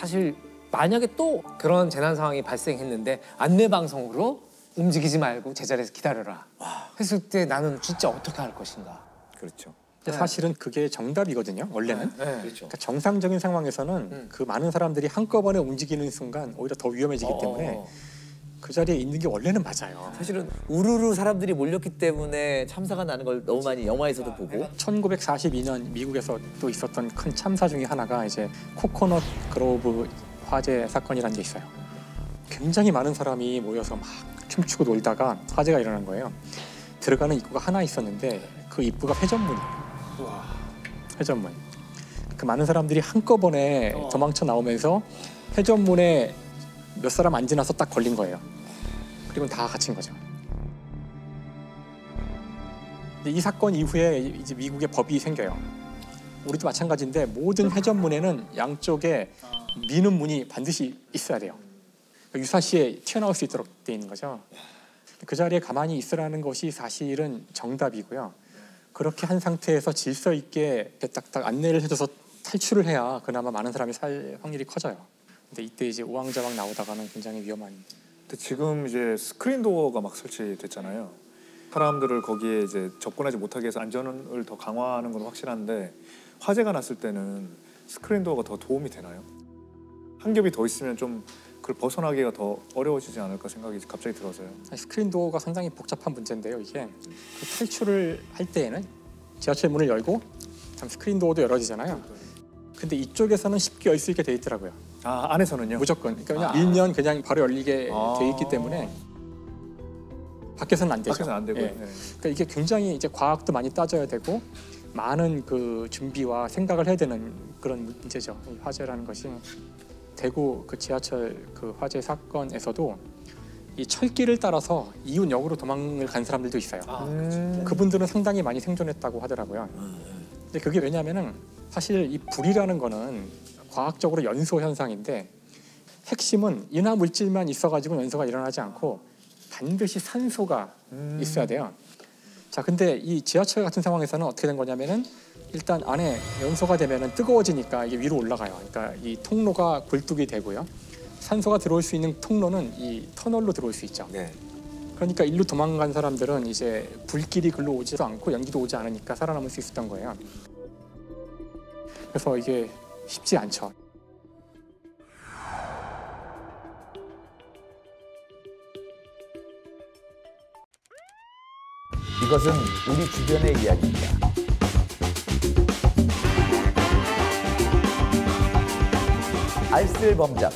사실 만약에 또 그런 재난 상황이 발생했는데 안내 방송으로 움직이지 말고 제자리에서 기다려라 했을 때 나는 진짜 어떻게 할 것인가. 그렇죠. 근데 사실은 그게 정답이거든요. 원래는. 네. 그렇죠. 그러니까 정상적인 상황에서는 음. 그 많은 사람들이 한꺼번에 움직이는 순간 오히려 더 위험해지기 때문에 어. 그 자리에 있는 게 원래는 맞아요. 사실은 우르르 사람들이 몰렸기 때문에 참사가 나는 걸 너무 많이 영화에서도 보고 1942년 미국에서 또 있었던 큰 참사 중에 하나가 이제 코코넛 그로브 화재 사건이라는 게 있어요. 굉장히 많은 사람이 모여서 막 춤추고 놀다가 화재가 일어난 거예요. 들어가는 입구가 하나 있었는데 그 입구가 회전문이에요. 회전문. 그 많은 사람들이 한꺼번에 어. 도망쳐 나오면서 회전문에 몇 사람 안 지나서 딱 걸린 거예요. 그리고 다 갇힌 거죠. 이 사건 이후에 이제 미국의 법이 생겨요. 우리도 마찬가지인데 모든 회전문에는 양쪽에 미는 문이 반드시 있어야 돼요. 그러니까 유사시에 튀어나올 수 있도록 돼 있는 거죠. 그 자리에 가만히 있으라는 것이 사실은 정답이고요. 그렇게 한 상태에서 질서 있게 딱딱 안내를 해줘서 탈출을 해야 그나마 많은 사람이 살 확률이 커져요. 근데 이때 이제 우왕좌왕 나오다가는 굉장히 위험한 근데 지금 이제 스크린 도어가 막 설치됐잖아요. 사람들을 거기에 이제 접근하지 못하게 해서 안전을 더 강화하는 건 확실한데 화재가 났을 때는 스크린 도어가 더 도움이 되나요? 한 겹이 더 있으면 좀 그걸 벗어나기가 더 어려워지지 않을까 생각이 갑자기 들어서요. 스크린 도어가 상당히 복잡한 문제인데요. 이게 그 탈출을 할 때에는 지하철 문을 열고 참 스크린 도어도 열어지잖아요. 근데 이쪽에서는 쉽게 열 수 있게 돼 있더라고요. 아 안에서는요? 무조건. 그러니까 그냥 아. 밀면 그냥 바로 열리게 아. 돼 있기 때문에 밖에서는 안 되죠. 밖에서는 안 되고요. 예. 네. 그러니까 이게 굉장히 이제 과학도 많이 따져야 되고 많은 그 준비와 생각을 해야 되는 그런 문제죠. 이 화재라는 것이 대구 그 지하철 그 화재 사건에서도 이 철길을 따라서 이웃역으로 도망을 간 사람들도 있어요. 아, 음. 그분들은 상당히 많이 생존했다고 하더라고요. 근데 그게 왜냐하면은 사실 이 불이라는 거는 과학적으로 연소 현상인데 핵심은 인화 물질만 있어가지고 연소가 일어나지 않고 반드시 산소가 음. 있어야 돼요. 자, 근데 이 지하철 같은 상황에서는 어떻게 된 거냐면은 일단 안에 연소가 되면은 뜨거워지니까 이게 위로 올라가요. 그러니까 이 통로가 굴뚝이 되고요. 산소가 들어올 수 있는 통로는 이 터널로 들어올 수 있죠. 네. 그러니까 일로 도망간 사람들은 이제 불길이 글로 오지도 않고 연기도 오지 않으니까 살아남을 수 있었던 거예요. 그래서 이게 쉽지 않죠. 이것은 우리 주변의 이야기입니다. 알쓸 범잡